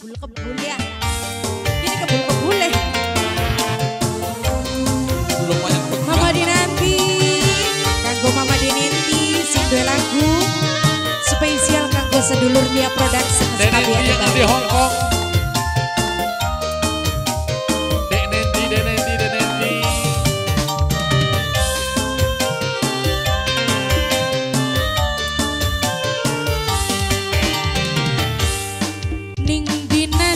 kebul-kebul ya. Ini kebul-kebul ya. Mama Dinanti, kanggo Mama Dinanti, sing duwe lagu spesial kanggo sedulur dia production Nenti yang di Hong Kong. Ning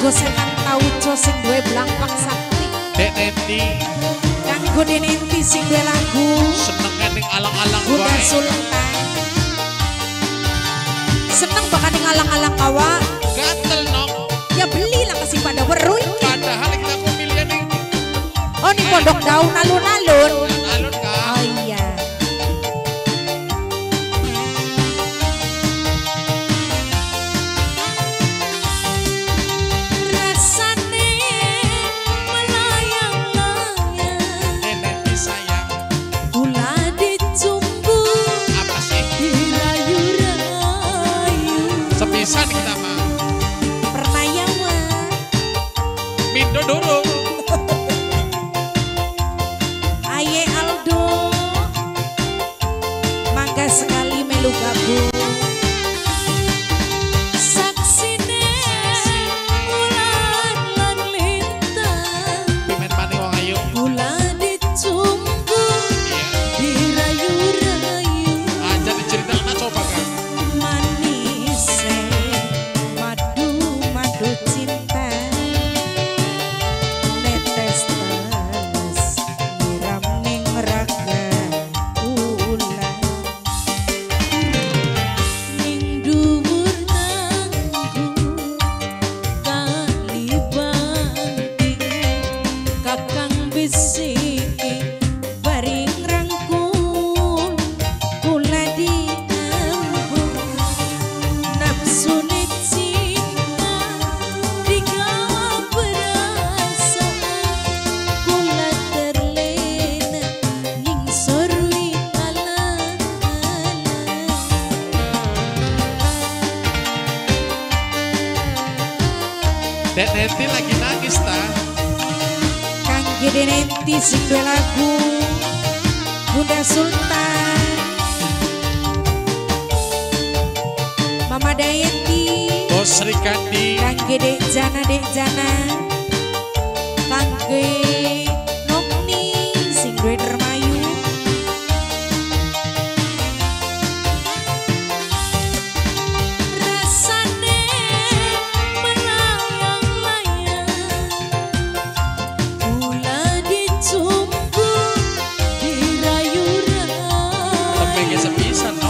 Kanggo setan tauco Sing duwe belangpak sakti Dek Nenti Kanggo denenti sing duwe lagu seneng ning alang-alang Bunda bae. Sultan Seneng bakal ngalang-alang kawa Gatel Nok. Ya belilah kasih pada weru iki. Padahal kita milih ning Oh nih pondok daun alun-alun Dek Nenti lagi nangis ta. Kangge denenti sing duwe lagu Bunda Sultan Mama Dayati Bos Sri Kandi. Kangge dek jana dek jana Kangge Nokni It's a piece of.